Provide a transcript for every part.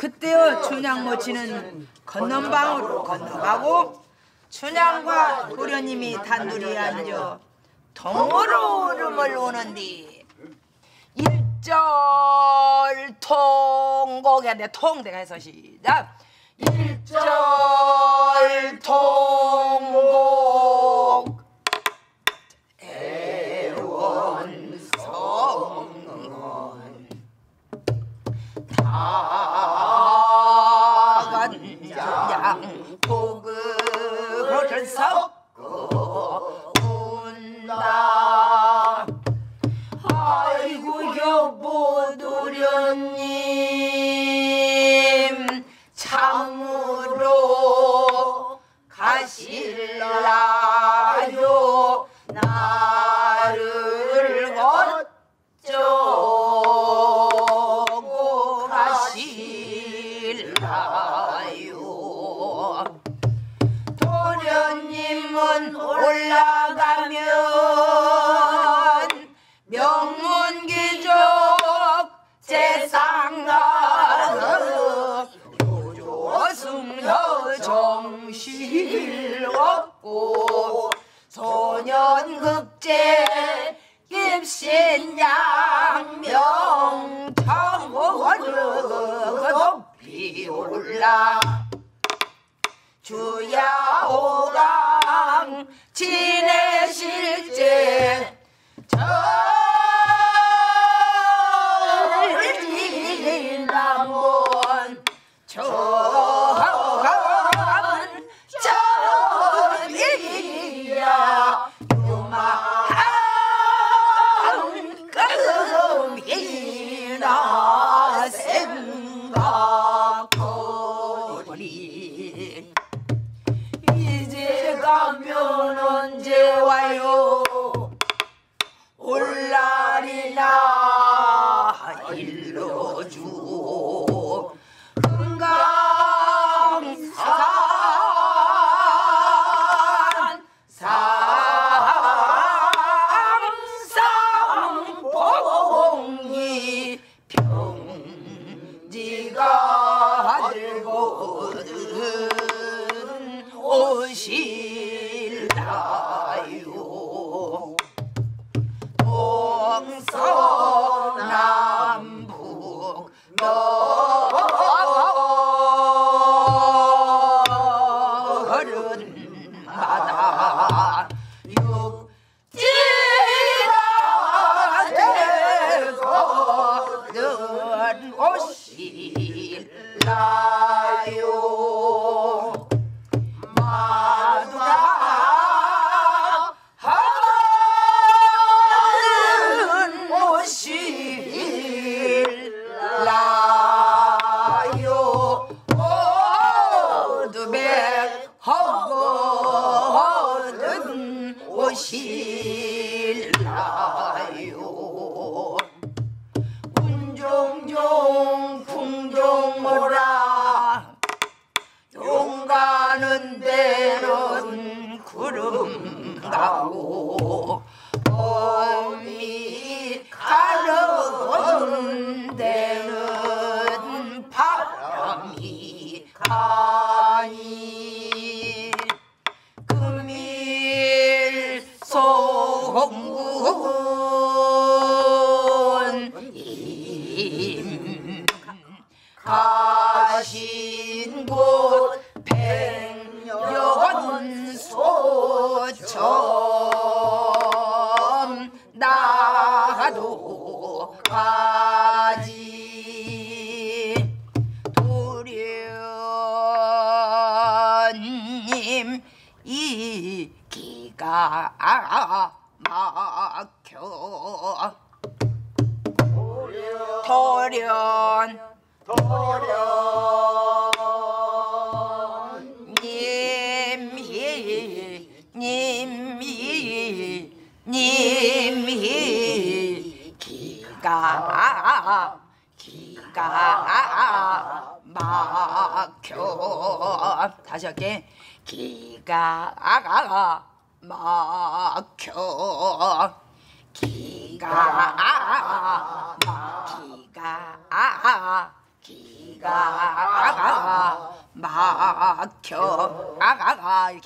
그때의 춘향 모친은 건넌방으로 건너가고 춘향과 도련님이 단둘이 앉아 동으로 울음을 오는디. 일절 통곡에 내 통대가 해서 시작. 일절 통곡 애원 성원 다 신라. 주야호랑 지내실 때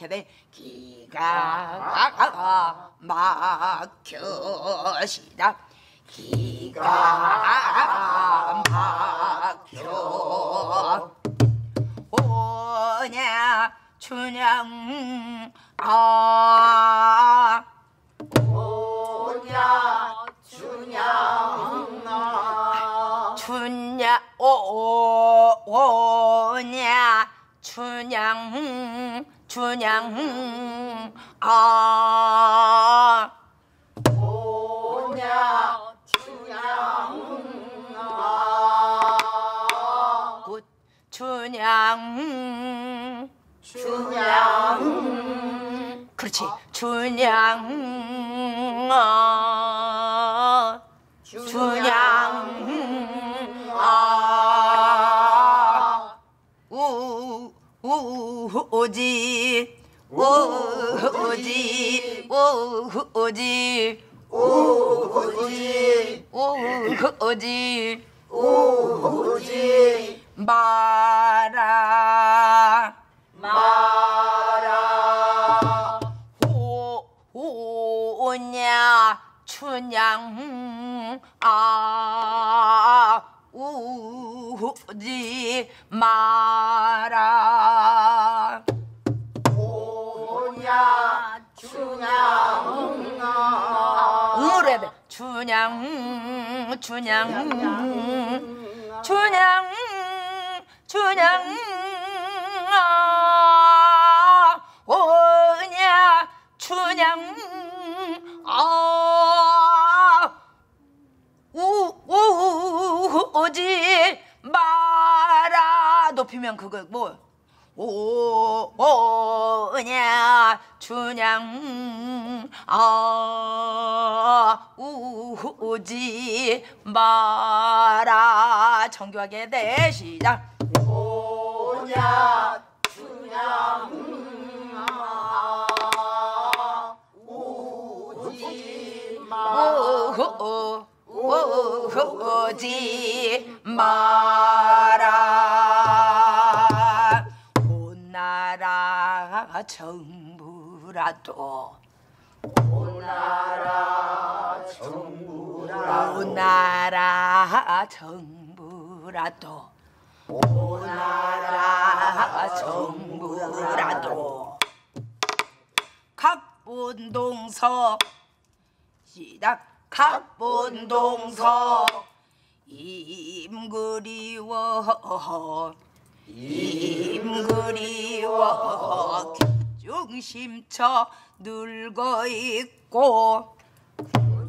이렇게 돼 기가 막혀 시작 기 오지, 오지 마라, 마라. 오, 오냐, 춘향, 아, 우지 마라. 오냐 춘향아 춘향, 춘향, 춘향, 춘향, 아, 오냐, 춘향, 아, 우, 우, 오지 마라. 높이면 그거 뭐? 오, 오냐, 춘향, 아, 우, 오지 마라. 정교하게 대 시작. 오냐 춘향아 오지 마 오, 오, 오지 마라. 온 나라 정 부라도. 오나라 정부라 온 나라 정부라도. 오나라 정부라도. 각본동서. 시작. 각본동서. 임그리워. 임그리워 중심처 늙어 있고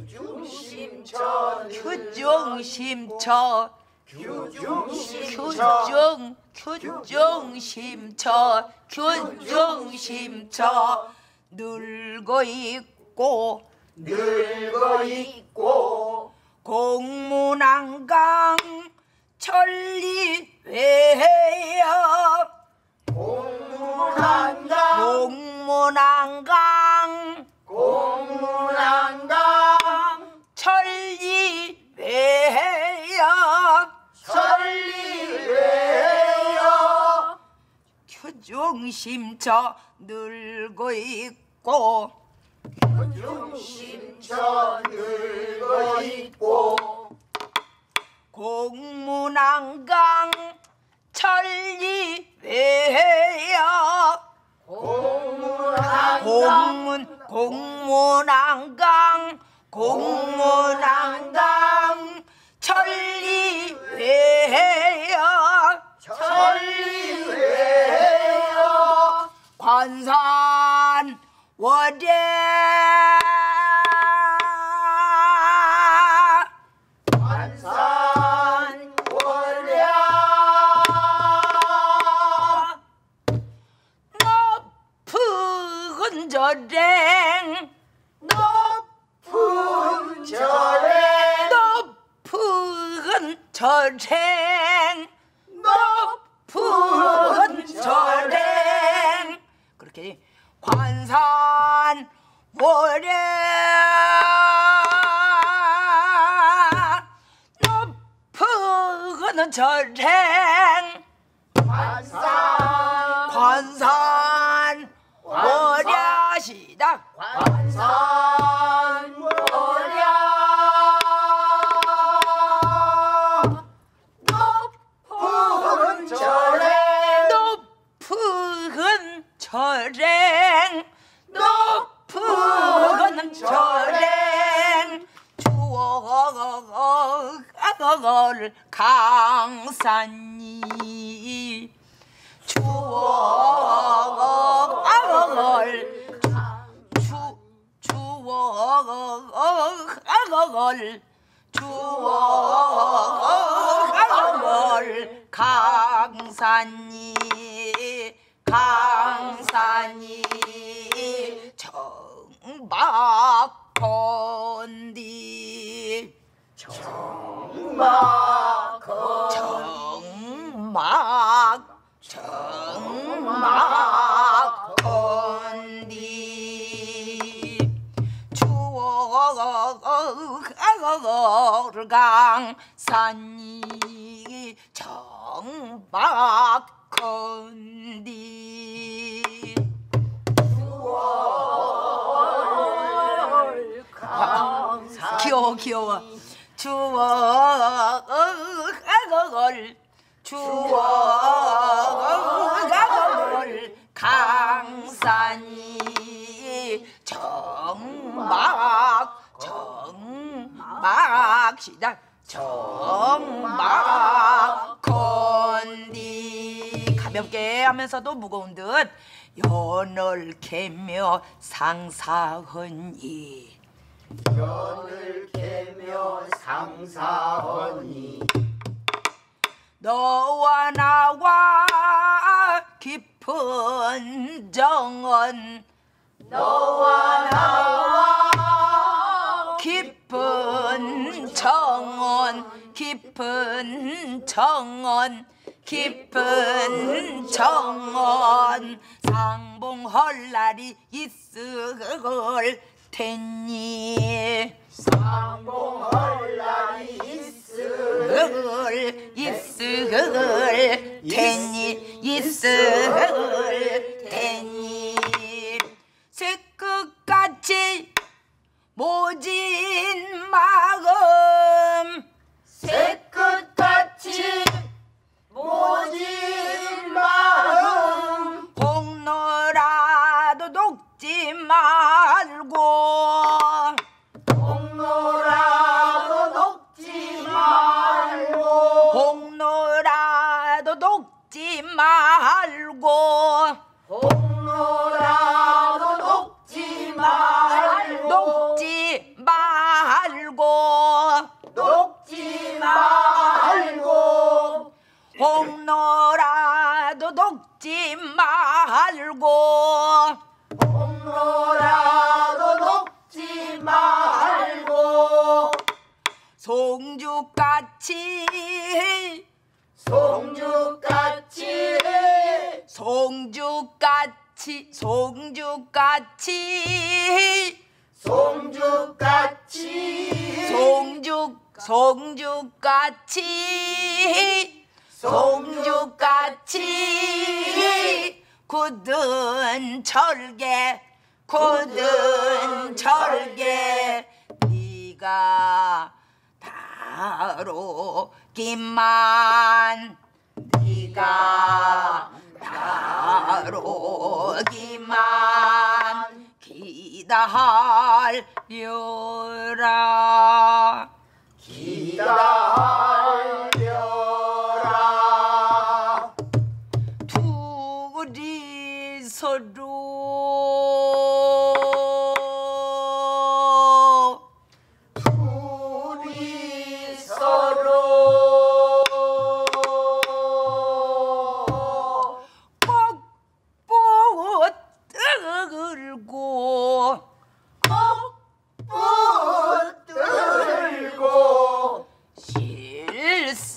규중심처 규중심천 규중 규중심처 규중심처 늙어 있고 늙어 있고 공문안강 천리 외야 공문한강. 공문안강. 공문한강. 천리 외야 천리외여 규중심처 늙어 있고. 중심천 늙어 있고. 공문안강 천리 외야. 공문한강 공문 공문안강 공문안강 천리 외야. 천리외여 관산 월대 저랭 높은 절에 높은 저랭 높은 저랭 그렇게 관산 월에 높은 절행 관산 관산 시다 관산 월야 높은 절에 높은 절행. 높은 절행. 추억을 강산이 추억을 추억을 강산이 강산이 정박건디. 막 정막 정막 건 추억을 강산이 정막 건디. 귀여워 귀여워. 추억을 추억을 강산이 정막 정 막 시작. 정막 건디. 가볍게 하면서도 무거운 듯. 연을 캐며 상사헌이. 연을 캐며 상사하니 너와 나와 깊은 정원. 너와 나와 깊은 정원 깊은 정원 깊은 정원. 상봉할 날이 있을 테니. 상봉할 날이 있을 있을 있을 테니. 있을 테니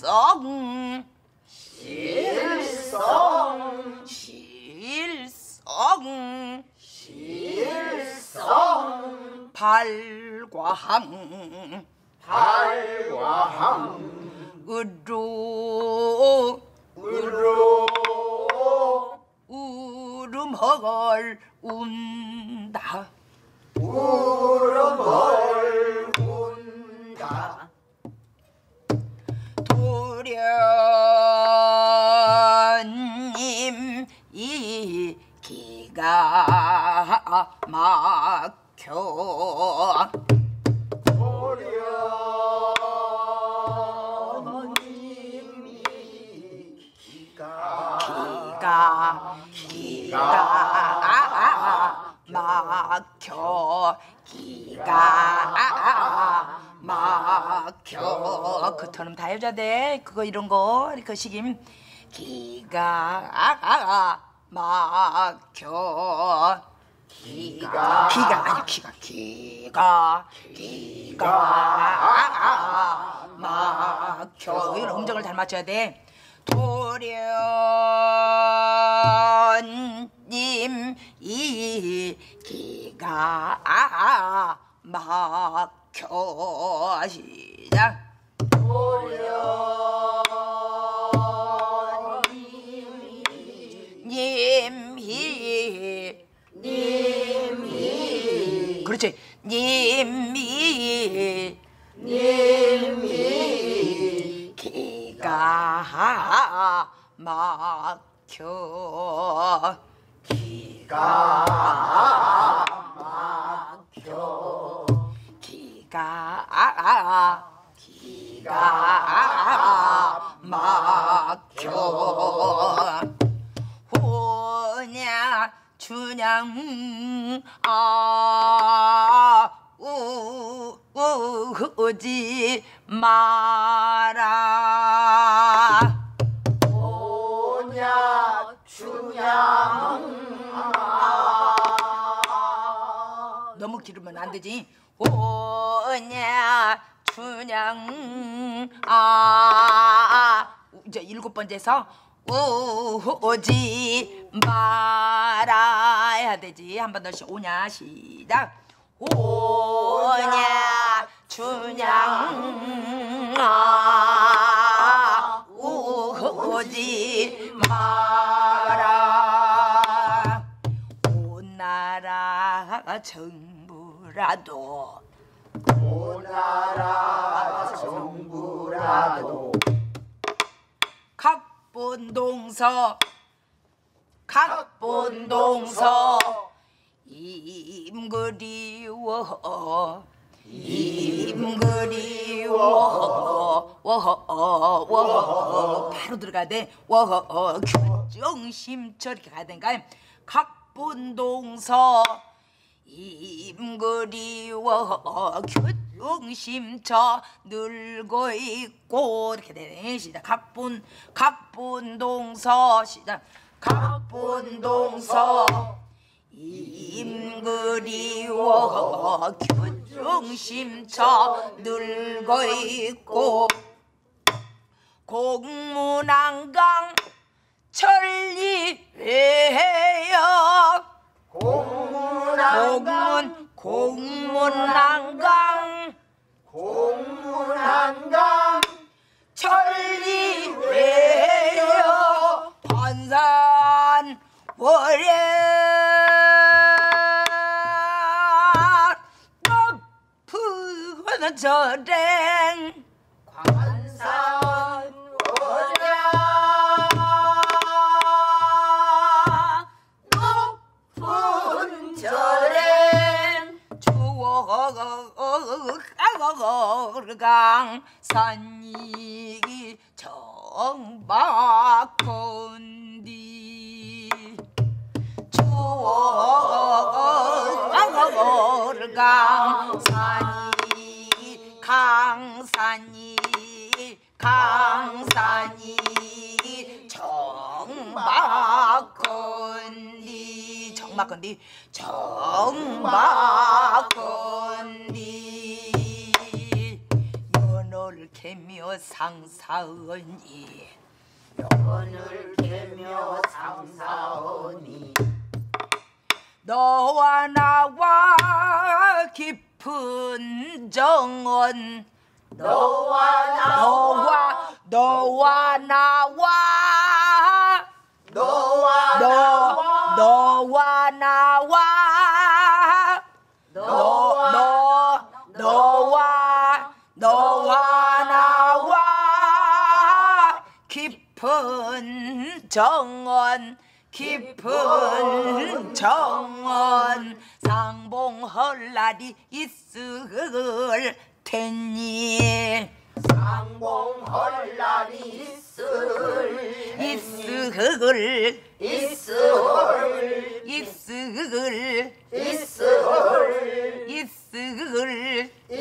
실성. 일성. 실성. 일성. 발광 발광 으로 으로 울음허걸 운다. 울음을 기가 막혀 도련님이 기가 기가 기가 막혀. 기가 막혀. 그 톤음 다 돼. 그거 이런 거그 식임 기가 막혀. 기가 기가 아니 기가. 기가 기가. 막혀. 이런 음정을 잘 맞춰야 돼. 도련님 이 기가 막혀. 시작 님이 님이 그렇지 님이 님이 기가 막혀 기가 기가 기가 막혀 춘향 아 우, 우지 마라. 오냐 춘향 너무 기르면 안 되지. 오냐 춘향 아 이제 일곱 번째서 오지 해야 되지. 한 번 더씩 오냐 시작. 오냐 춘향 아 오지 마라 오나라 정부라도 오나라 정부라도 각본동서. 각본동서. 임그리워. 임그리워. 워워 바로 들어가야 돼. 워어 규정심처 이렇게 가야 되니까 각본동서. 임그리워. 규 정심처 늘고 있고. 이렇게 되네. 시작. 각본 각본동서. 시작. 각본동서. 임그리워. 규정심처 늘고 있고. 공문안강 천리회여 공문안강 공문 공문안강 공문안강 천리회여 반산 월에. 높은 저랭 산이 정박건디. 추억강 산이 강산이 강산이 정박건디. 정박건디. 정 상사언이 오늘 깊은 정원 상봉할 날이 있을 테니. 상봉할 날이 있을 있을 있을 있을 있을 있을 있을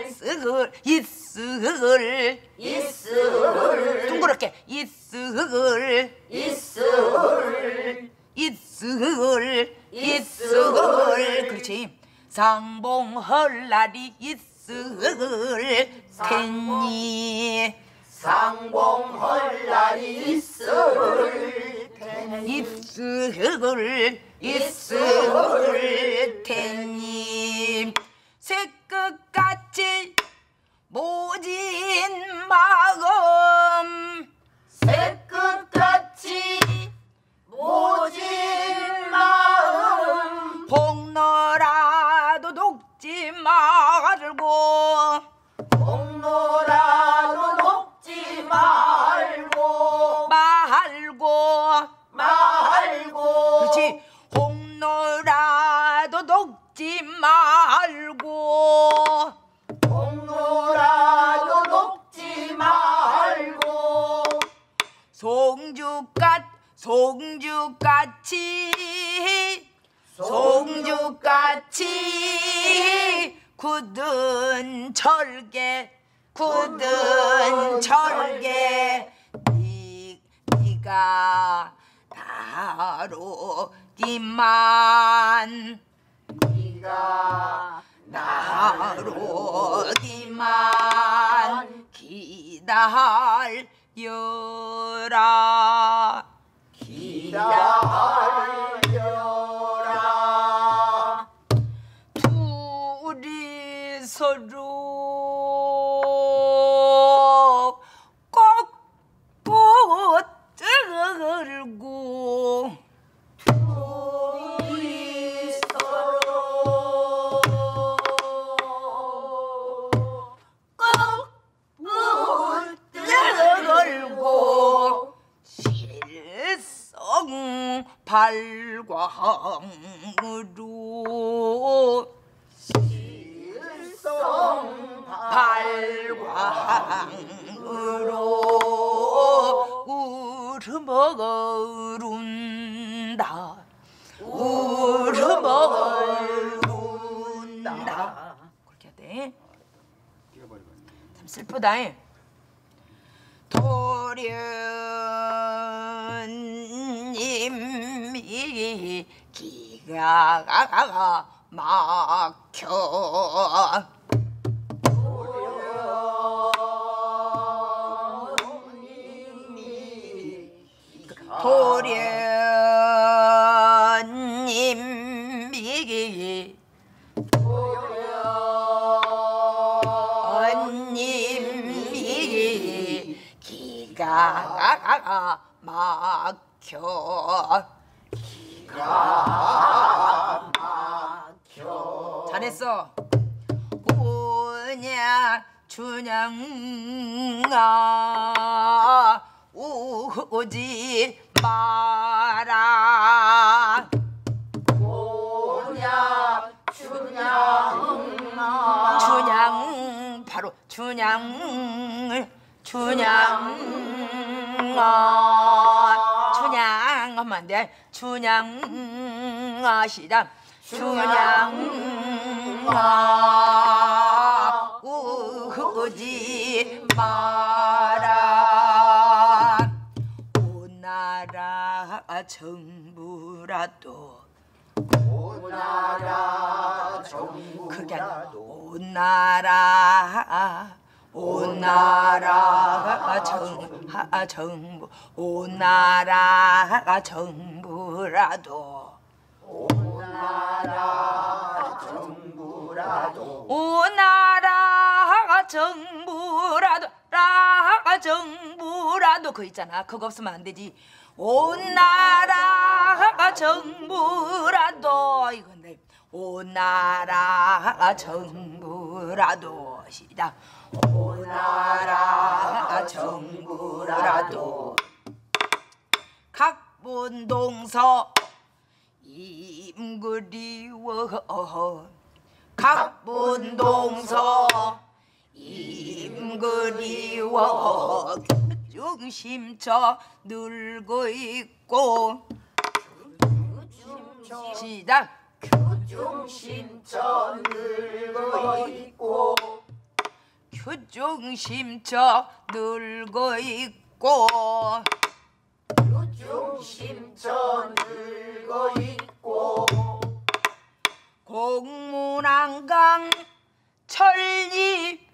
있을 있을. 있을 둥그렇게. 이슬 이슬 이슬 이슬 그렇지. 상봉 헐날이 이슬 텐니 상봉 헐날이 이슬 이슬 이슬 텐니 색 철개 굳은 철개. 니, 니가 다루기만. 네가 나루기만. 기다려라. 기다려라. 둘이 서로 발광으로 일성 발광으로 울음어른다 울음어른다 그렇게 해야 돼. 참 슬프다. 도련 기가 막혀. 도련님이 언님이 기가 막혀 기가 막혀 잘했어. 오냐 준양아 오지 마라. 오냐 준양아. 준양 바로 준양을 준양아. 춘향 하면 안 돼. 춘향 아시다. 춘향 아 우지 마라 오나라 정부라도 오나라 정부라도 오나라 오나라가 정 정부. 오나라가 정부라도. 오나라 정부라도. 오나라가 정부라도 그 있잖아. 그거 없으면 안 되지. 온 나라가 정부라도. 이건데 온 나라가 정부라도. 시작 온 나라가 정부라도 각본동서 임그리워 각본동서 임그리워 중심쳐 늘고 있고 시작. 중심쳐 늘고 있고 규중심쳐 늘고 있고. 중심쳐 늘고 있고. 공문안강 천리회여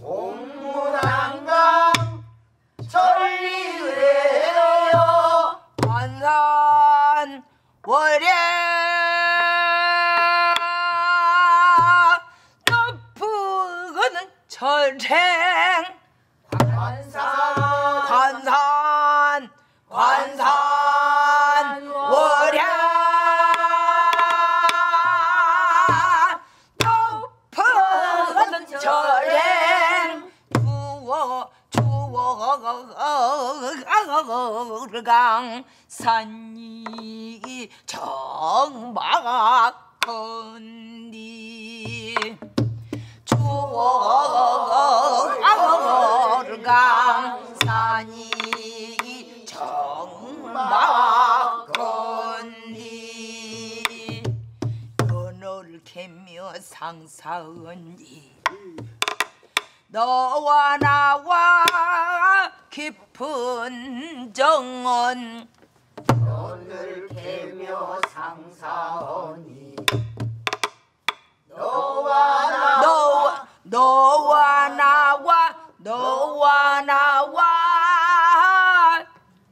공문안강 천리회여 관산 월야 전쟁 관산 관산. 관산. 월야 높은 전쟁 추워 추워 강 산이 정막 건디. 추워 상사언니. 너와 나와 깊은 정원. 오늘 개며 상사오니. 너와 나 너와 너와 나와 너와 나와.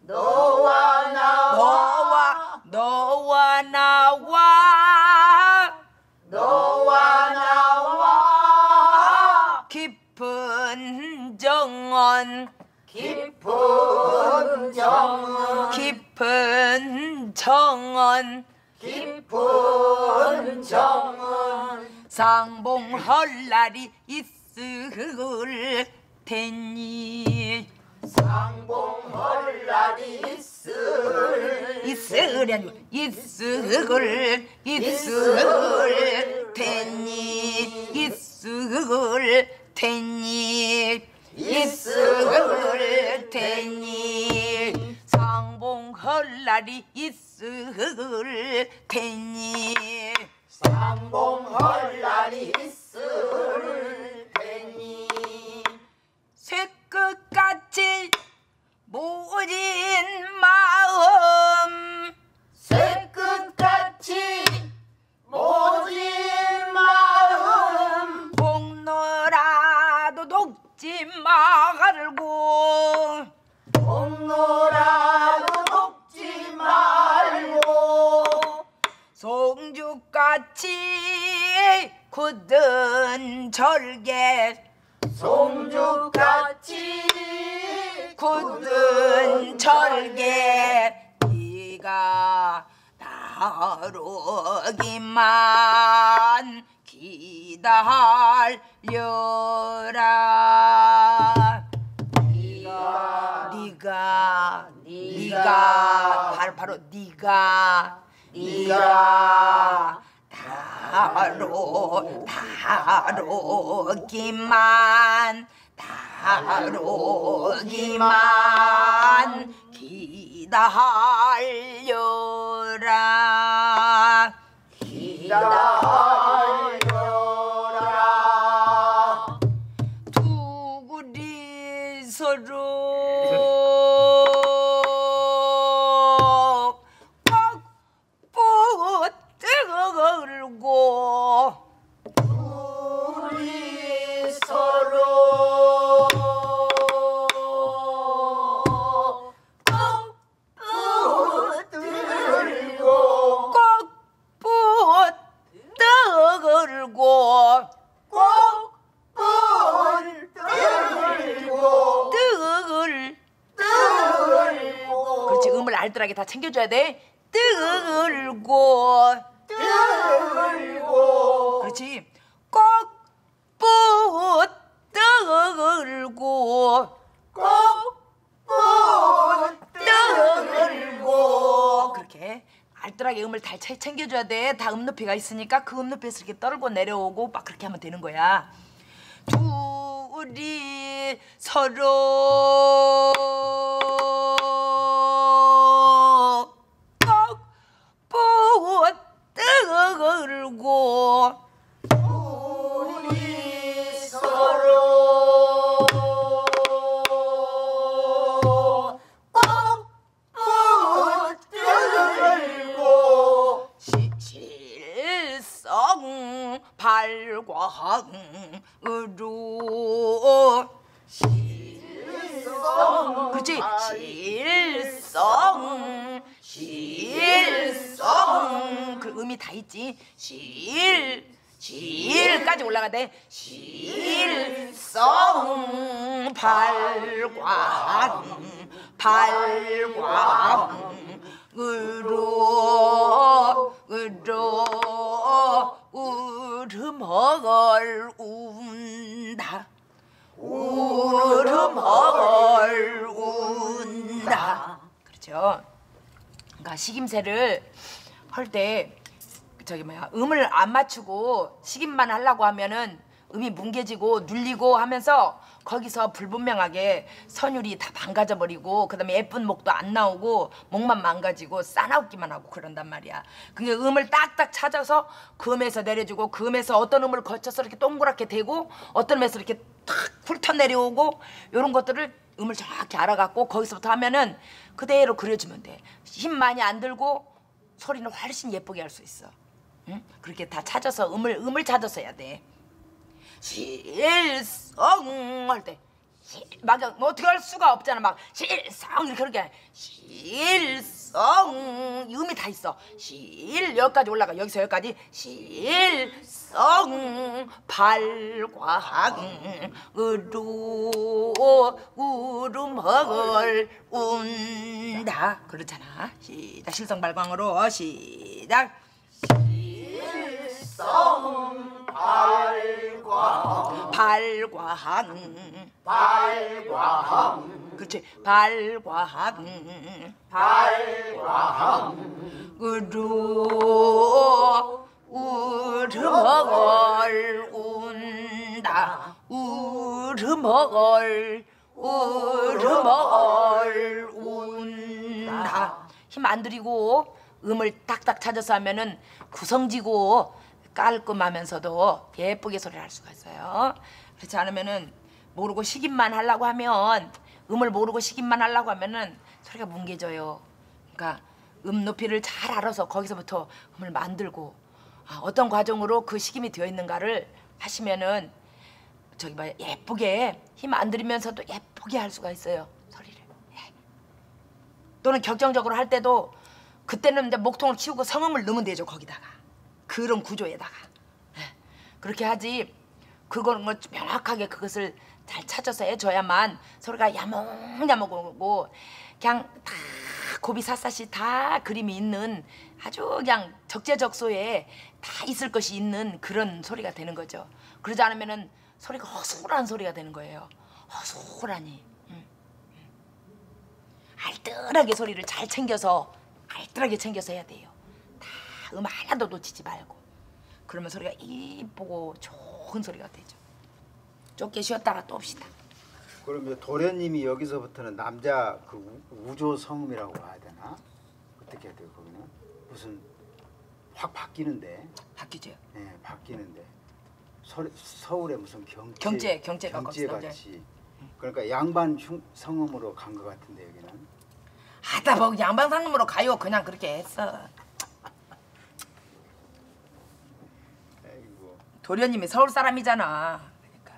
너 깊은 정원. 깊은 정은 깊은 정원. 깊은 정은 상봉할 날이 있을 테니. 상봉할 날이 있을 있으련 있을 있을 테니. 있을 테니 있을 테니 상봉할 날이 있을 테니 상봉할 날이 있을 테니 새끝같이 모진 마음 송죽같이 굳은 절개. 송죽같이 굳은 절개. 네가 다루기만 기다려라. 네가 네가 네가 바로 바로 네가 네가 다로 다루기만 다루기만 기다려라. 기다려라. 두구리 서로 챙겨줘야 돼. 들고 들고 그렇지. 꼭 붙들고 들고 그렇게 알뜰하게 음을 잘 채- 챙겨줘야 돼. 다 음 높이가 있으니까 그 음 높이에서 이렇게 떨고 내려오고 막 그렇게 하면 되는 거야. 둘이 서로 발광 발광으로 으로 울음허걸 운다 울음허걸 운다 그렇죠. 그러니까 식임새를 할 때 저기 뭐야 음을 안 맞추고 식임만 하려고 하면은 음이 뭉개지고 눌리고 하면서 거기서 불분명하게 선율이 다 망가져 버리고 그다음에 예쁜 목도 안 나오고 목만 망가지고 싸나웃기만 하고 그런단 말이야. 그게 음을 딱딱 찾아서 그 음에서 내려주고 그 음에서 어떤 음을 거쳐서 이렇게 동그랗게 되고 어떤 음에서 이렇게 탁 훑어 내려오고 이런 것들을 음을 정확히 알아갖고 거기서부터 하면은 그대로 그려주면 돼. 힘 많이 안 들고 소리는 훨씬 예쁘게 할 수 있어. 응? 그렇게 다 찾아서 음을 음을 찾아서 해야 돼. 실성 할 때. 실- 막뭐 어떻게 할 수가 없잖아. 막 실성 그렇게. 실성. 이 음이 다 있어. 실 여기까지 올라가. 여기서 여기까지. 실성. 발광으로 울음허걸 운다. 그렇잖아. 시작. 실성 발광으로 시작. 성 발광. 발광. 발광. 그렇지. 발광. 발광. 으로 울음허걸 운다. 울음허걸 울음허걸 운다. 힘 안 들이고 음을 딱딱 찾아서 하면은 구성지고 깔끔하면서도 예쁘게 소리를 할 수가 있어요. 그렇지 않으면은 모르고 식임만 하려고 하면 음을 모르고 식임만 하려고 하면은 소리가 뭉개져요. 그러니까 음 높이를 잘 알아서 거기서부터 음을 만들고 아, 어떤 과정으로 그 식임이 되어 있는가를 하시면은 저기 뭐 예쁘게 힘 안 들이면서도 예쁘게 할 수가 있어요 소리를. 예. 또는 격정적으로 할 때도 그때는 이제 목통을 키우고 성음을 넣으면 되죠 거기다가 그런 구조에다가 예. 그렇게 하지 그거는 뭐 명확하게 그것을 잘 찾아서 해줘야만 소리가 야몽야몽하고 그냥 다 고비 샅샅이 다 그림이 있는 아주 그냥 적재적소에 다 있을 것이 있는 그런 소리가 되는 거죠. 그러지 않으면은 소리가 허술한 소리가 되는 거예요. 허술하니. 음, 음. 알뜰하게 소리를 잘 챙겨서 알뜰하게 챙겨서 해야 돼요. 다음 하나도 놓치지 말고. 그러면 소리가 이쁘고 좋은 소리가 되죠. 좁게 쉬었다가 또 옵시다. 그럼 이제 도련님이 여기서부터는 남자 그 우- 우조 성음이라고 봐야 되나? 어떻게 해야 돼요 거기는? 무슨 확 바뀌는데, 바뀌죠. 네, 바뀌는데 서, 서울에 무슨 경제 경제, 경제 거기서 같이 그러니까 양반 흉, 성음으로 간 것 같은데 여기는 하다 보고 양방상님으로 가요. 그냥 그렇게 했어. 아이고 도련님이 서울 사람이잖아. 그러니까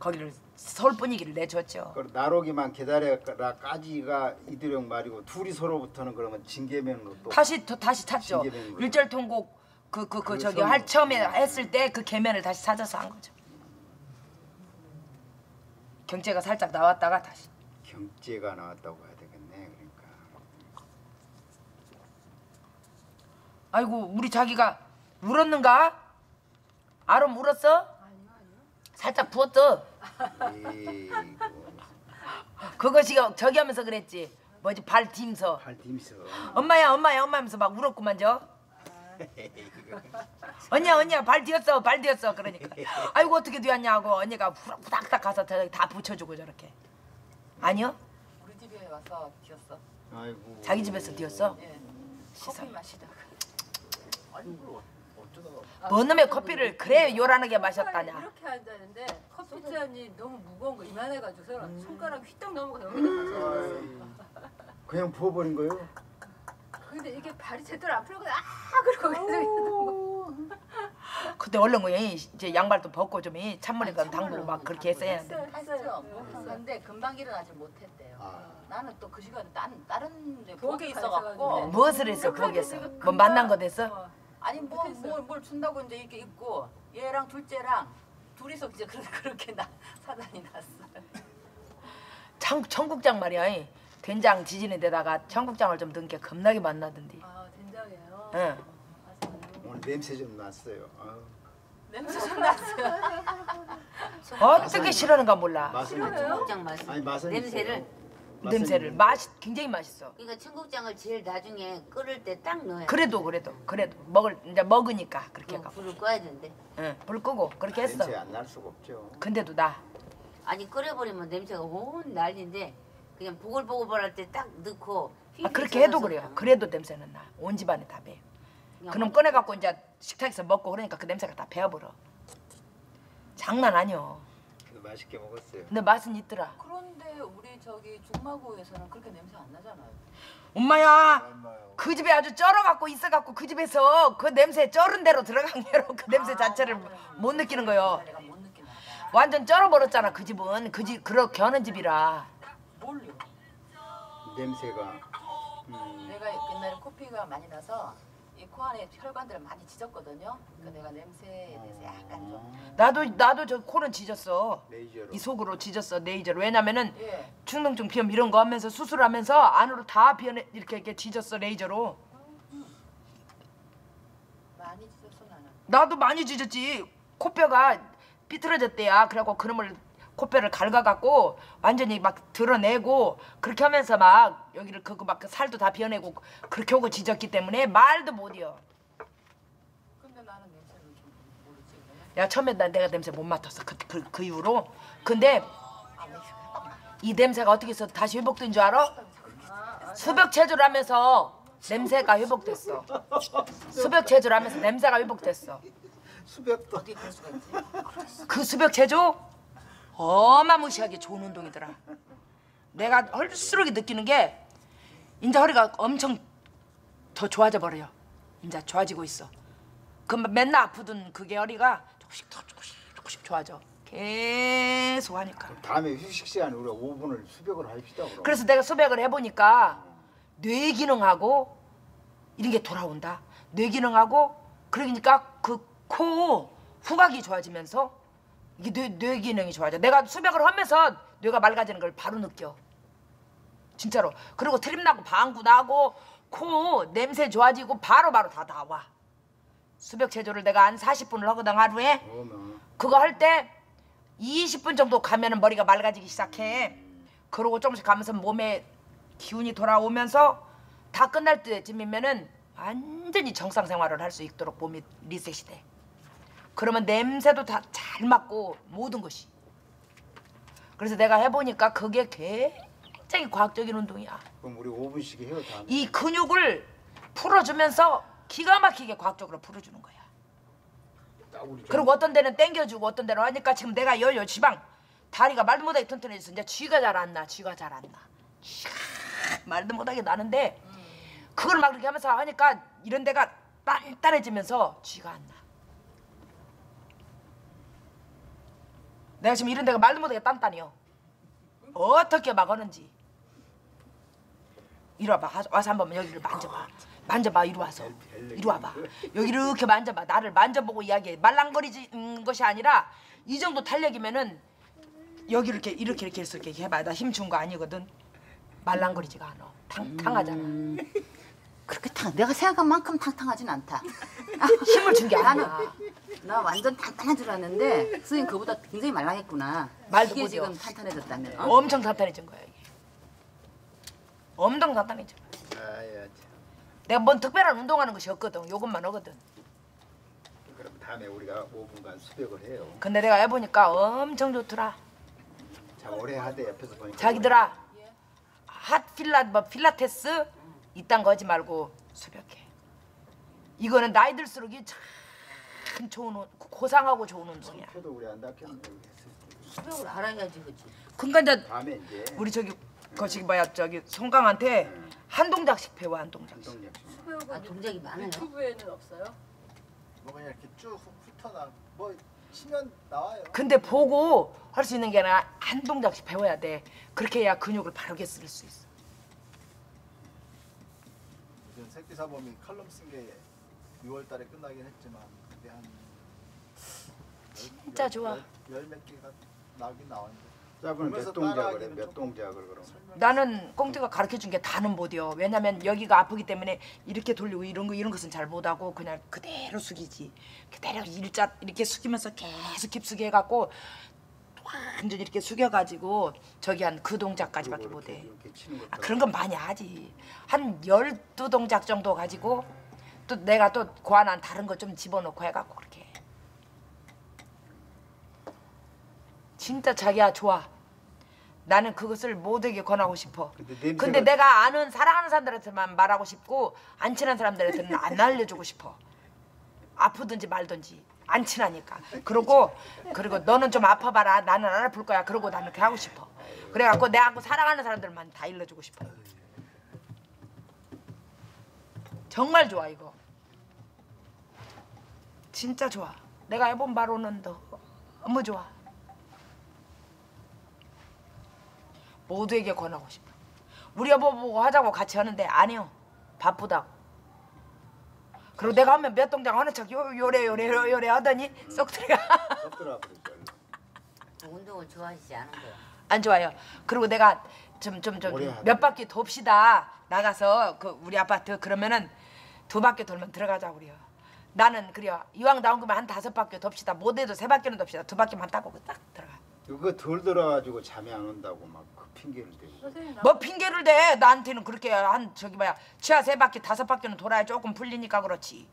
거기를 서울 분위기를 내줬죠. 그 나로기만 기다려라까지가 이두령 말이고 둘이 서로부터는 그러면 징계면으로 또 다시 또 다시 찾죠. 거죠. 일절 통곡 그 그그그 저기 성- 할 처음에 했을 때그 계면을 다시 찾아서 한 거죠. 경제가 살짝 나왔다가 다시. 경제가 나왔다고 해야 되겠네 그러니까 아이고 우리 자기가 울었는가? 아롬? 아니요 아니요. 살짝 부었어. 그것이 저기 하면서 그랬지. 뭐지 발 딤서. 팔 dim서. 엄마야 엄마야 엄마 하면서 막 울었구만 저. 언니야 언니야 발 뒤었어 발 뒤었어 그러니까 아이고 어떻게 뒤었냐고 언니가 후닥후닥 가서 저기 다 붙여주고 저렇게 아니요 우리 집에 와서 비었어. 아이고. 자기 집에서 뒤었어 예. 시사. 커피 마시다가. 뭔 놈의 커피를 그래 요란하게 마셨다냐 이렇게 앉았는데 커피 잔이 너무 무거운 거 이만해가지고서 손가락 휘떡 넘어가 여기다 맞았어. 그냥 부어버린 거요? 근데 이게 발이 제대로 안 풀고 아 그러고 계속 있는 거. 그때 얼른 거 이제 양발도 벗고 좀 이 찬물에 담그고 막 그렇게 했어야 돼 했죠. 근데 금방 일어나지 못했대요. 아. 나는 또 그 시간에 딴 다른 데 부엌에. 있어갖고 무엇을 했어 거기에서 뭐 만난 거 됐어? 아니 뭐뭘 뭘 준다고 이제 이렇게 있고 얘랑 둘째랑 둘이서 이제 그렇게 그렇게 나 사단이 났어요. 청, 청국장 말이야 이. 된장 지지는 데다가 청국장을 좀 넣은 게 겁나게 맛나던데 아 된장이에요. 응. 맞아요. 오늘 냄새 좀 났어요. 아유, 냄새 좀 났어요. 어떻게 싫어하는가 몰라 맛은 청국장 맛 아니 맛은 냄새를 있어요. 냄새를. 맛이 굉장히 맛있어. 그러니까 청국장을 제일 나중에 끓을 때 딱 넣어야 돼. 그래도 그래도 그래도. 먹을 이제 먹으니까 그렇게 어, 해갖고. 불을 꺼야 된대. 응, 불 끄고 그렇게 했어. 냄새 안 날 수가 없죠. 근데도 나. 아니 끓여버리면 냄새가 온 난리인데 그냥 보글보글할 때 딱 넣고 아, 그렇게 해도 그래요. 그래도 냄새는 나 온 집안에 다 배요 그럼 꺼내갖고 이제 식탁에서 먹고 그러니까 그 냄새가 다 배어버려. 장난 아니요 맛있게 먹었어요. 근데 맛은 있더라 그런데 우리 저기 중마고에서는 그렇게 냄새 안 나잖아요. 엄마야? 그 집에 아주 쩔어갖고 있어갖고 그 집에서 그 냄새 쩔은 대로 들어간 게로 그 냄새 자체를 못 느끼는 거요 내가 못 느끼나 봐. 완전 쩔어버렸잖아 그 집은 그 집 그렇게 하는 집이라 뭘요? 냄새가 음, 내가 옛날에 코피가 많이 나서 이 코 안에 혈관들을 많이 찢었거든요. 그러니까 내가 냄새에 대해서 약간 좀 나도 나도 저 코는 찢었어. 레이저로. 이 속으로 찢었어 네이저로. 왜냐면은 예. 충동증 비염 이런 거 하면서 수술하면서 안으로 다 비어내 이렇게 이렇게 찢었어 레이저로. 많이 찢었어 나는. 나도 많이 찢었지. 코뼈가 삐뚤어졌대야. 그래갖고 그놈을 코뼈를 갈가갖고 완전히 막 드러내고 그렇게 하면서 막 여기를 그거 막그 살도 다 비어내고 그렇게 하고 찢었기 때문에 말도 못이여 근데 나는 냄새를 좀 모르지. 야 처음에 난 내가 냄새 못 맡았어 그, 그, 그 이후로 근데 이 냄새가 어떻게 해서 다시 회복된 줄 알아? 수벽 체조를 하면서 냄새가 회복됐어 수벽 체조를 하면서 냄새가 회복됐어 수벽도 어떻게 그럴 수가 있지? 그 수벽 체조 어마무시하게 좋은 운동이더라. 내가 할수록 느끼는 게 이제 허리가 엄청 더 좋아져 버려요. 이제 좋아지고 있어. 그 맨날 아프던 그게 허리가 조금씩 더 조금씩 조금씩 좋아져. 계속 하니까. 다음에 휴식 시간에 우리가 5분을 수벽을 합시다 그럼. 그래서 내가 수백을 해보니까 뇌 기능하고 이런 게 돌아온다. 뇌 기능하고 그러니까 그 코 후각이 좋아지면서 이게 뇌, 뇌 기능이 좋아져. 내가 수백을 하면서 뇌가 맑아지는 걸 바로 느껴. 진짜로. 그리고 트림 나고 방구 나고 코 냄새 좋아지고 바로바로 다 나와. 수벽 체조를 내가 한 40분을 하거든 하루에. 그거 할 때 20분 정도 가면은 머리가 맑아지기 시작해. 그러고 조금씩 가면서 몸에 기운이 돌아오면서 다 끝날 때쯤이면은 완전히 정상 생활을 할 수 있도록 몸이 리셋이 돼. 그러면 냄새도 다 잘 맡고 모든 것이. 그래서 내가 해보니까 그게 굉장히 과학적인 운동이야. 그럼 우리 5분씩 해요 다음에. 이 근육을 풀어주면서 기가 막히게 과학적으로 풀어주는 거야. 그리고 어떤 데는 땡겨주고 어떤 데는 하니까 지금 내가 여여 지방 다리가 말도 못하게 튼튼해져서 이제 쥐가 잘 안 나, 쥐가 잘 안 나. 쥐가 말도 못하게 나는데 그걸 막 그렇게 하면서 하니까 이런 데가 단단해지면서 쥐가 안 나. 내가 지금 이런 데가 말도 못하게 단단해요. 어떻게 막 하는지. 이리 와봐. 와- 와서 한번 여기를 만져봐. 만져봐. 이리 와서. 이리 와봐. 여기 이렇게 만져봐. 나를 만져보고 이야기해. 말랑거리는 것이 아니라 이 정도 탄력이면은 여기 이렇게 이렇게 이렇게 해서 이렇게 해봐. 나 힘 준 거 아니거든. 말랑거리지가 않아. 탕탕하잖아. 그렇게 탕 내가 생각한 만큼 탕탕하진 않다. 힘을 준 게 아니야. 나 완전 탄탄한 줄 알았는데 선생님 그보다 굉장히 말랑했구나. 말도 이게. 지금 탄탄해졌다면. 어? 엄청 단단해진 거야 이게. 엄청 단단해진 거야. 아야 참. 내가 뭔 특별한 운동하는 것이 없거든. 요것만 하거든. 그럼 다음에 우리가 5분간 수백을 해요. 근데 내가 해보니까 엄청 좋더라. 자 오래 하되 옆에서 보니까 자기들아 핫 필라 뭐 필라테스 이딴 거 하지 말고 수벽해. 이거는 나이 들수록 이참 좋은 운- 고상하고 좋은 운동이야. 표도 우리 안 때. 수백을 알아야지 그치 그러니까 이제 다음에 이제 우리 저기 거시기 뭐야 저기 송강한테 한 동작씩 배워 한 동작씩. 배우고 아 동작이 많아요 유튜브에는 없어요? 뭐 그냥 이렇게 쭉 훑어나 뭐 치면 나와요. 근데 보고 할 수 있는 게 아니라 한 동작씩 배워야 돼. 그렇게 해야 근육을 바르게 쓸 수 있어. 요즘 새끼 사범이 칼럼 쓴 게 6월 달에 끝나긴 했지만 그게 한 진짜 좋아. 열몇 개가 나긴 나왔는데 짝은 몇 보면서 동작을 해? 몇좀 동작을 그럼? 나는 꽁트가 가르쳐 준 게 다는 못이요. 왜냐면 여기가 아프기 때문에 이렇게 돌리고 이런 거 이런 것은 잘 못하고 그냥 그대로 숙이지. 그대로 일자 이렇게 숙이면서 계속 깊숙이 해갖고 완전 이렇게 숙여가지고 저기 한 그 동작까지밖에 못해. 아, 그런 건 많이 하지. 한 열두 동작 정도 가지고 또 내가 또 고안한 다른 거 좀 집어넣고 해갖고 그렇게. 해. 진짜 자기야 좋아. 나는 그것을 모두에게 권하고 싶어. 근데 근데 내가 아는 사랑하는 사람들한테만 말하고 싶고 안 친한 사람들한테는 안 알려주고 싶어. 아프든지 말든지 안 친하니까. 그리고 그리고 너는 좀 아파봐라. 나는 안 아플 거야. 그러고 나는 그렇게 하고 싶어. 그래갖고 내하고 사랑하는 사람들만 다 일러주고 싶어. 정말 좋아 이거. 진짜 좋아. 내가 해본 바로는 너무 좋아. 모두에게 권하고 싶어. 우리 여보 보고 하자고 같이 하는데 안 해요. 바쁘다고. 그리고 내가 하면 몇 동작 하는 척 요, 요래 요래 요- 요래 하더니 쏙 들어가. 썩더라. 운동을 좋아하시지 않은 거야 안 좋아요. 그리고 내가 좀 좀 좀 오래 하네. 몇 바퀴 돕시다 나가서 그 우리 아파트 그러면은 두 바퀴 돌면 들어가자 우리요. 나는 그래요. 이왕 나온 거면 한 다섯 바퀴 돕시다. 못해도 세 바퀴는 돕시다. 두 바퀴만 따고 딱 들어가. 그거 덜 들어가지고 잠이 안 온다고 막그 핑계를 대고. 나뭐 핑계를 대? 나한테는 그렇게 한 저기 뭐야 치아 세 바퀴 다섯 바퀴는 돌아야 조금 풀리니까 그렇지.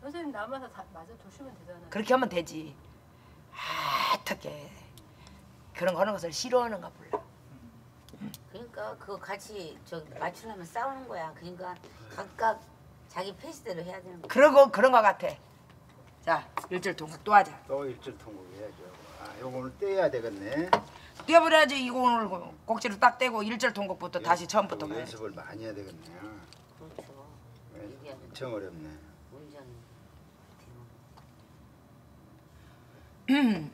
선생님 남아서 다 맞아 조심면 되잖아요. 그렇게 하면 되지. 아, 어떻게 그런 거 하는 것을 싫어하는가 몰라. 그러니까 그거 같이 저 맞추려면 싸우는 거야 그러니까 각각 자기 페이스대로 해야 되는 거야 그러고 그런 거 같아. 자 일절 동작 또 하자. 또 일절 통곡 해야죠. 아, 요거 오늘 떼야 되겠네. 뛰어버려야지 이거 오늘 꼭지를 딱 떼고 일절 동곡부터 다시 처음부터 또 가야지. 연습을 많이 해야 되겠네요. 그렇죠 엄청 어렵네.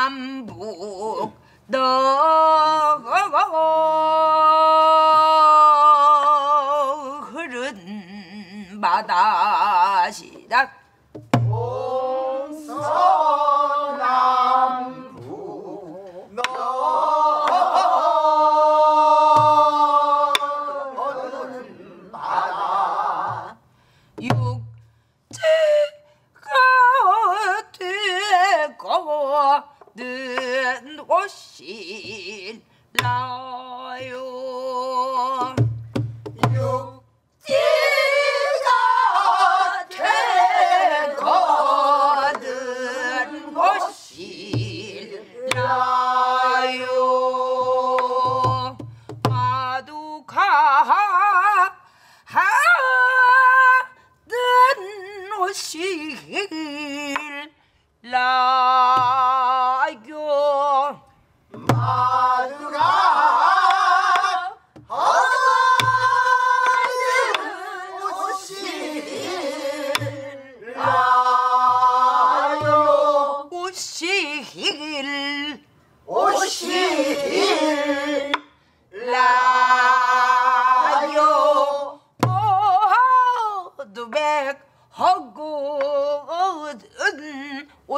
동서남북 너 흐른 바다시 다 육체가 되고 는 옷이 나 la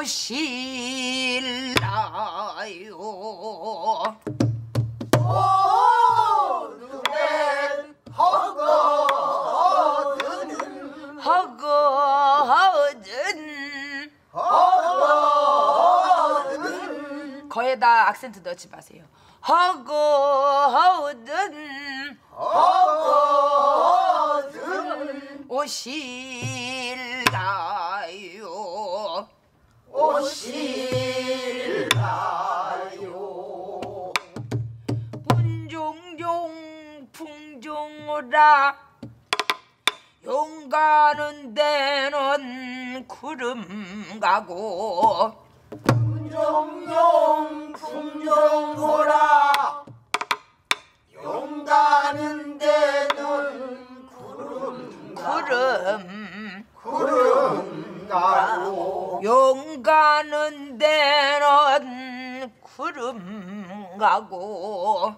오실라요? 오늘은 허거든 허거든. 허거든 거에다 악센트 넣지 마세요. 허거든. 허거든. 오실라 오실라요? 분종종 풍종오라 용가는 데는 구름 가고 종종 풍종호라 용가는 데는 구름 구름. 구름 가고 용 가는 데는 구름 가고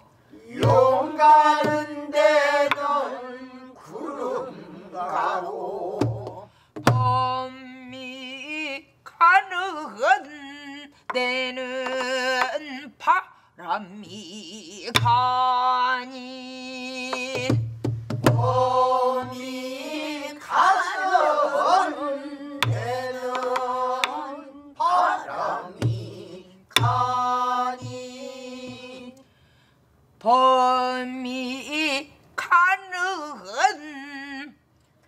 용 가는 데는 구름 가고 범이 가는 데는 바람이 가니 봄이 범이 가는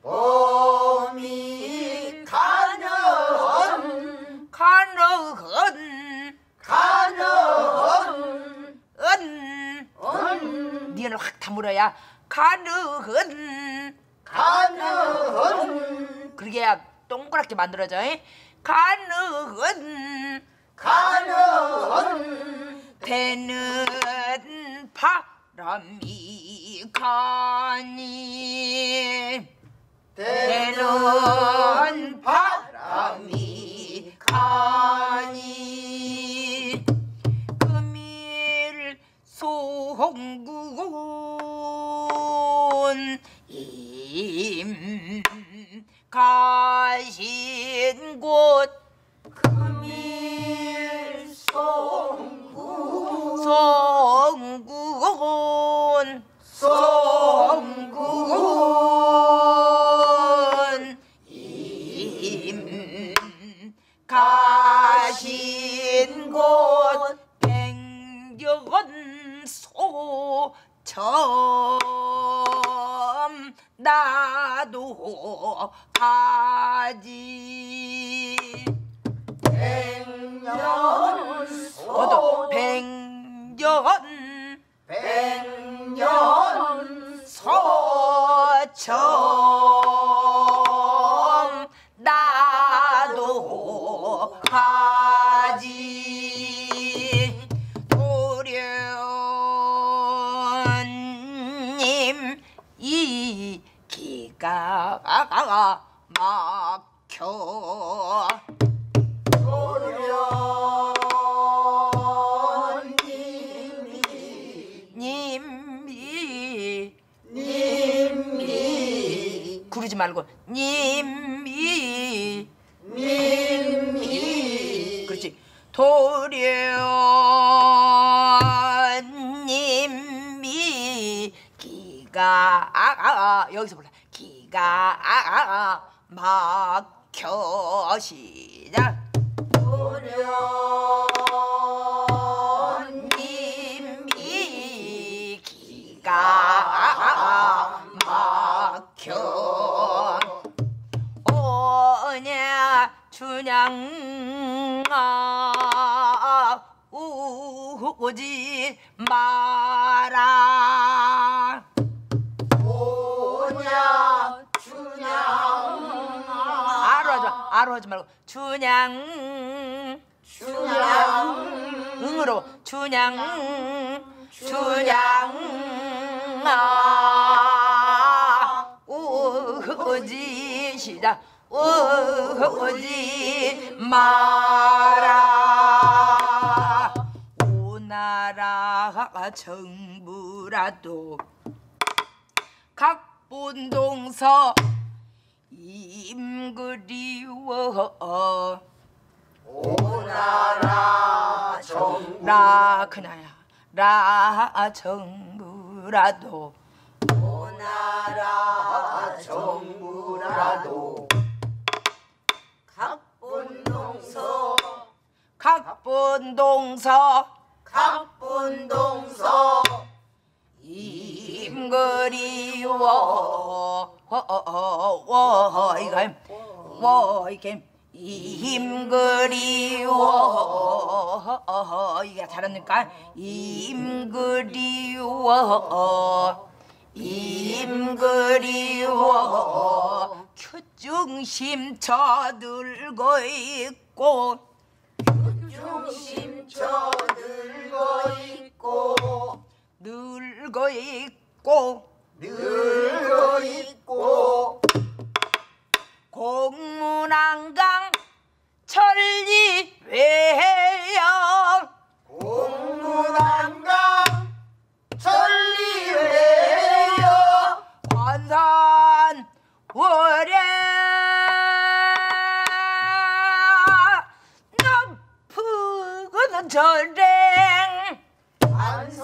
봄이 가는 가는 가는 은 니을 확 다물어야 가는 가는 그러게 야 동그랗게 만들어져 잉? 가는 가는 되는 바람이 가니 되는 바람이 가니 금일 송군 임 가신 곳. 금일 송구 송 군 송군 임 가신 곳 백년 소처럼 나도 가지. 백년 너도 백년 백년 서처럼 나도 가지 도련님 이 기가 막혀 구르지 말고 님이. 님이. 그렇지. 도련님이 기가 여기서 볼래 기가 막혀 시작 도련 춘향아 우지 마라 오냐 춘향 아로 하지 마 아로 하지 말고 춘향 춘향 응으로 춘향 춘향아 우지 시작 우지 마라. 오나라 정부라도 각본동서 임그리워. 오나라 정라 그나야. 라 정부라도. 오나라 정부라도 각본동서. 각본동서. 가쁜 동서. 힘 그리워. 워 이거 워 이게 힘 그리워. 이게 잘하니까. 힘 그리워 힘 그리워 규중심 쳐들고 있고 중심 쳐들고 있고 늙어 있고 늙어 있고 공문안강 천리 외 전쟁. 안산원야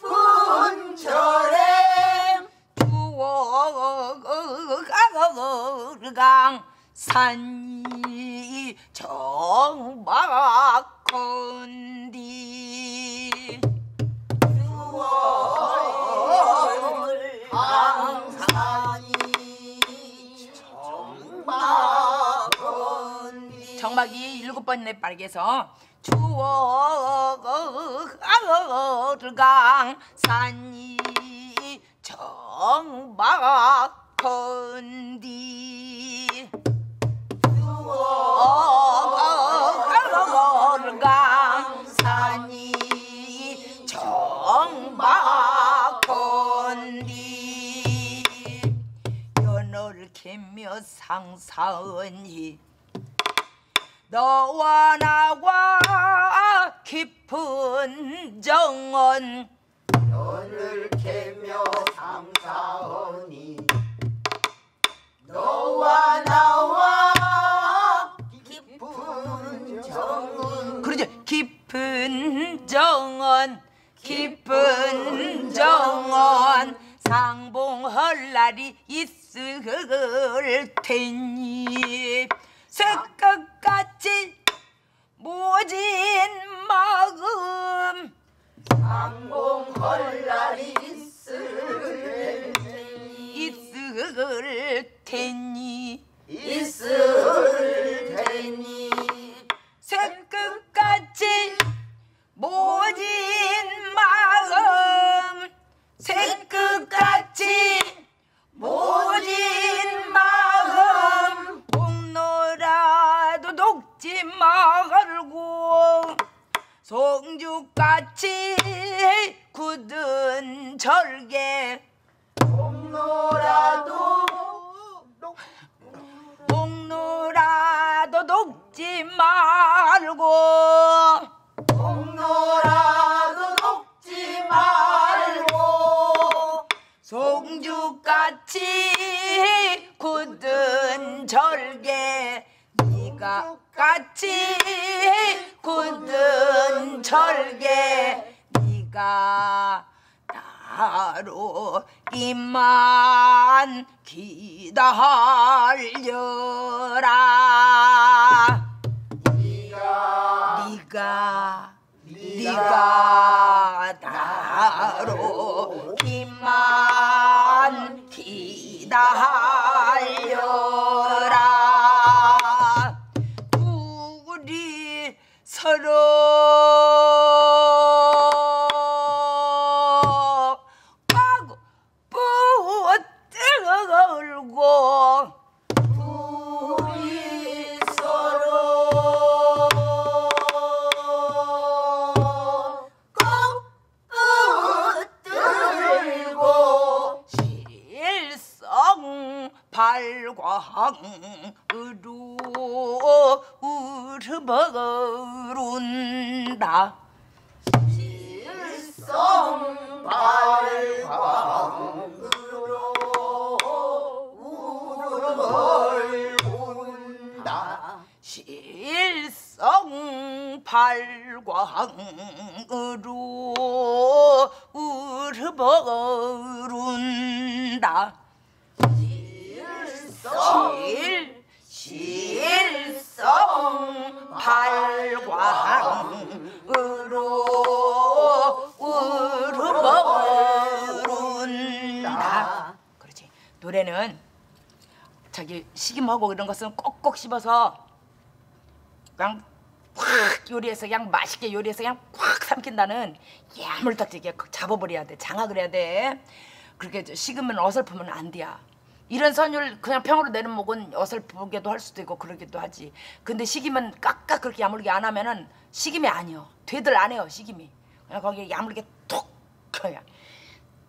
높은 절에 주워강 산이 정박 6번에 빨개서 추월강 산이 정박헌디. 추월강 산이 정박헌디. 연어를 캐며 상사은이 너와 나와 깊은 정원. 연을 캐며 상사하니. 너와 나와 깊은 정은 그러죠 깊은 정원 깊은 정원. 상봉할 날이 있을 테니 새끝같이 모진 마음. 상봉할 날이 있을 있을 테니 실성 발광으로 으르버른다. 실 실성 발광으로 우르르른다. 그렇지. 노래는 저기 식임하고 이런 것은 꼭꼭 씹어서 그냥 확 요리해서 그냥 맛있게 요리해서 그냥 확 삼킨다는 야물딱지게 잡아버려야 돼. 장악을 해야 돼. 그렇게 저 식으면 어설프면 안 돼야. 이런 선율 그냥 평으로 내는 목은 어설프게도 할 수도 있고 그러기도 하지. 근데 식이면 깍깍 그렇게 야물게 안 하면은 식임이 아니요. 되들 안 해요 식임이. 그냥 거기에 야물게 톡 그냥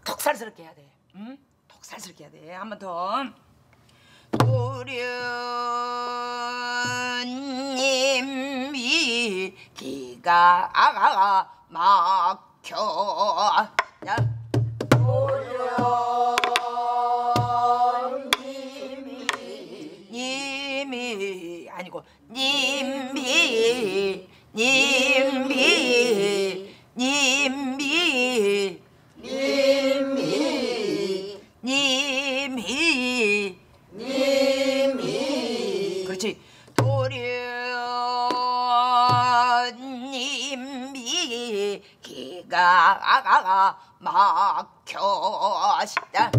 톡살스럽게 해야 돼. 응? 톡살스럽게 해야 돼. 한 번 더 도련님이 기가 막혀 야. 님이 아니고 님비 님비 님비 님비 님이 기가 막혀시다.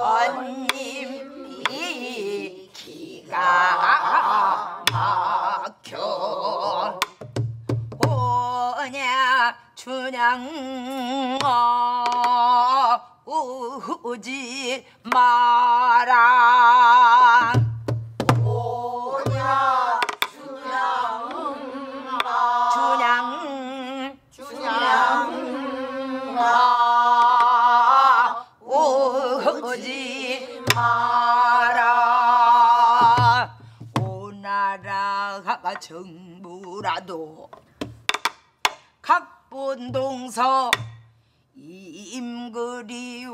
언님 이 기가 막혀. 오냐 춘향아 오지 마라. 오냐 오지 마라. 오나라가 정부라도 각본동서 임그리워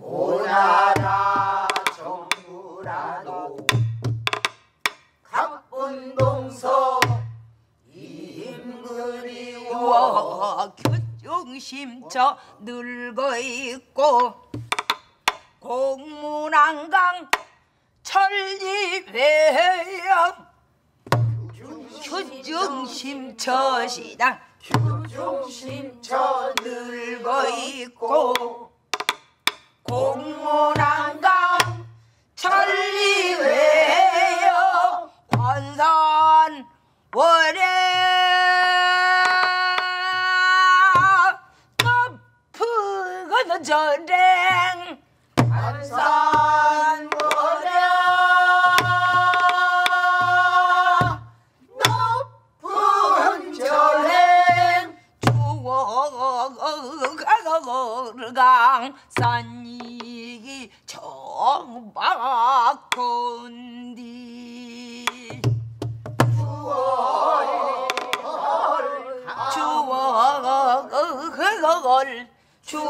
오나라 정부라도 각본동서 임그리워 정심처 늙어 있고 공문안강 천리회영 교정심처시당 중심처 늙어 있고 공문안강 천리회영 관산 월에 전쟁. 안산 모랴 높은 전행 추억강 산이기 정박건디. 추억을 추억을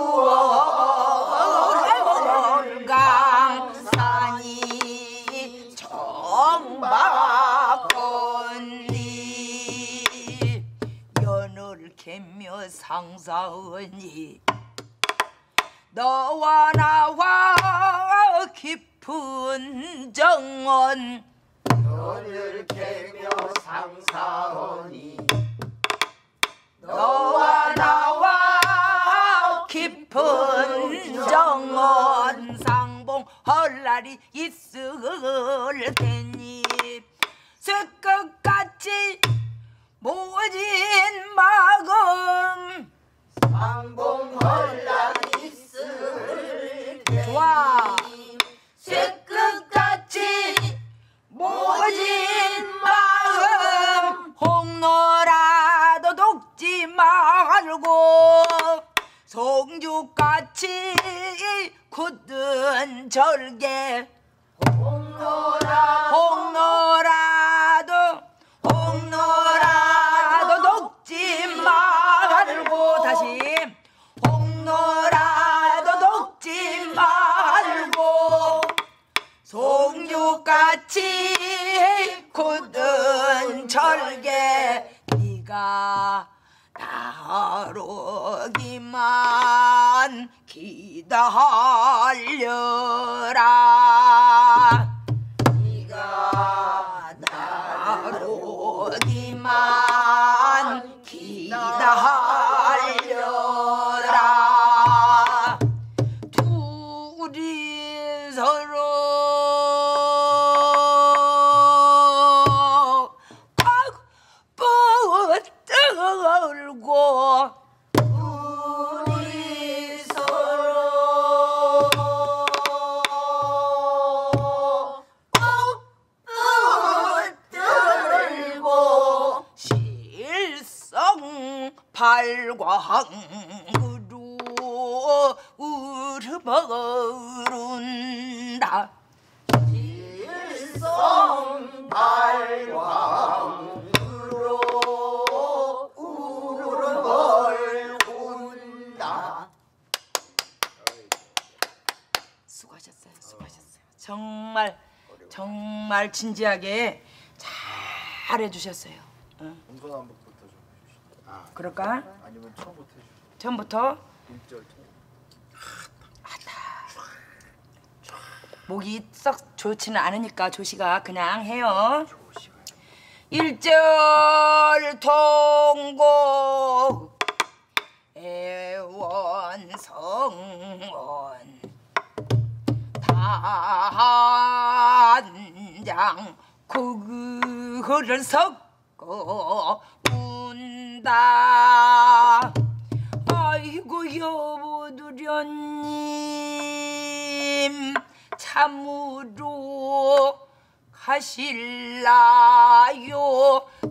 강산이 정박건디 연을 캐며 상사언니 너와 나와 깊은 정원. 너를 캐며 상사하니 너와 나와 깊은 정원 상봉 헐날이 있을 테니 진지하게 잘 해주셨어요. 응. 동서남북부터 좀 해주시죠. 그럴까? 아니면 처음부터 해주시죠. 처음부터 1절 처음. 목이 썩 좋지는 않으니까 조시가 그냥 해요. 일절 통고 애원성원 단 장 그거를 섞어 운다. 아이고 여보두련님 참으로 가실라요?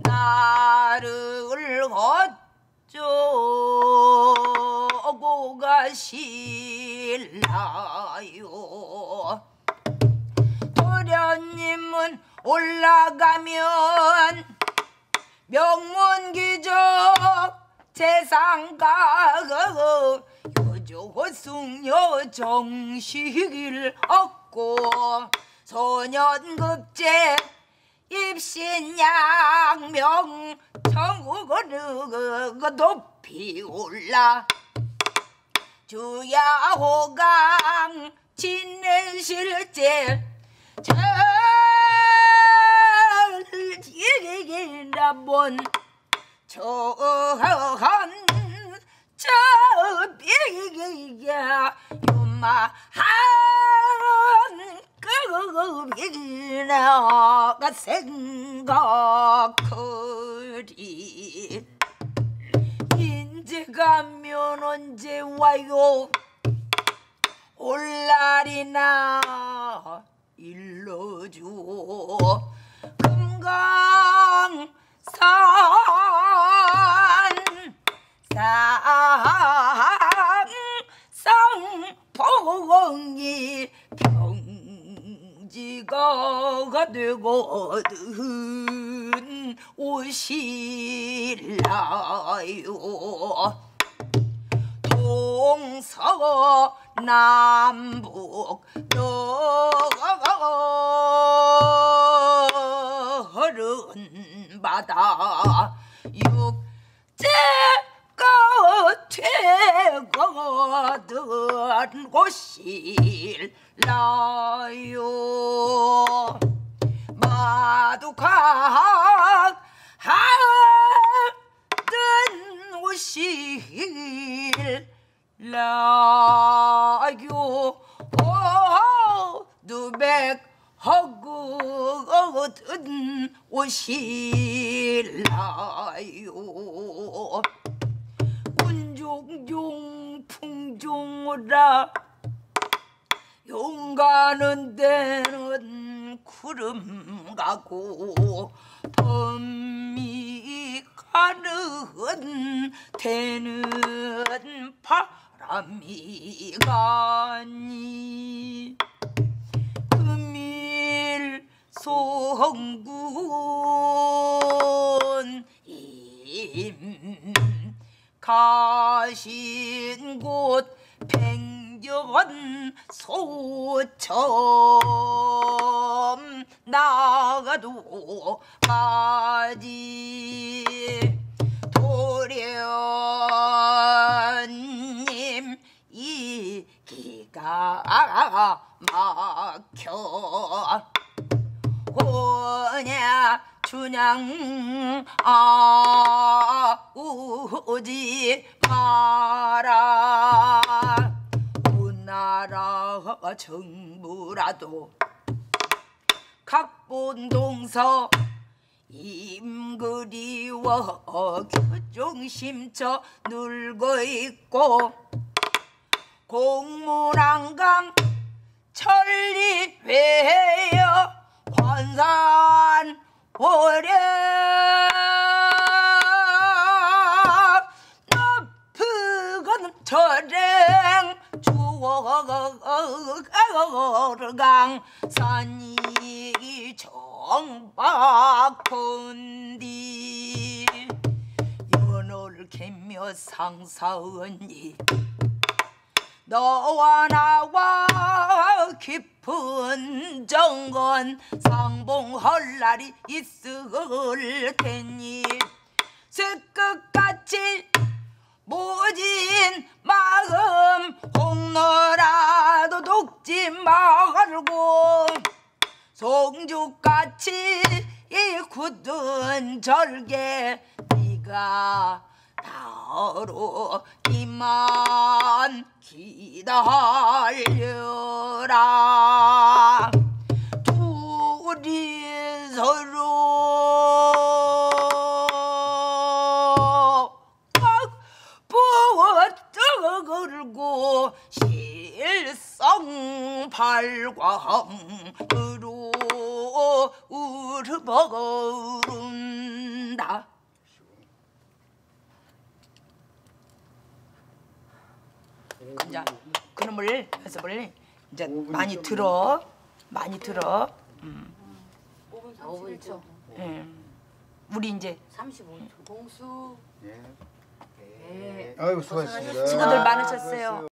나를 어쩌고 가실라요 도련님은 올라가면 명문기적 재상가 요조승려 정식을 얻고 소년급제 입신양명 정국을 높이 올라 주야호강 진내실제 절지긴다본 저한 저비야 유마한 급이나가 생각하리. 인제 가면 언제 와요? 올날이나 일러줘 금강산 쌍쌍봉이 평지가 되거든. 오실라요 동서 남북 너른 바다. 육제가 되거든 곳이라요. 마두각 하든 오실 라요 누백 허거든 오실라요 운종종 풍종오라 용가는 데는 구름 가고 범이 가는 데는 바람이 가니 금일 송군 임 가신 곳 백년 소처럼 나가도 가지 도련 막혀. 오냐 춘향 아 우지 마라. 오나라 정부라도 각본 동서 임그리워 교정심처 눌고 있고 공문안강 천리회여 관산 오려 높은 절eng 주어강 산이 정박헌디. 연호를 개며 상사언니 너와 나와 깊은 정건 상봉할 날이 있을 테니 새끝같이 모진 마음 홍너라도 녹지 말고 송죽같이 이 굳은 절개 네가 나로 이만 기다려라. 둘이 서로 부어뜨고 실성 발광으로 우르버른다 이제 그놈을 연습을 이제 많이 들어 많이 들어 5분 초. 예. 우리 이제 35초. 공수 예. 예. 아이고 수고하셨습니다. 수고들 많으셨어요.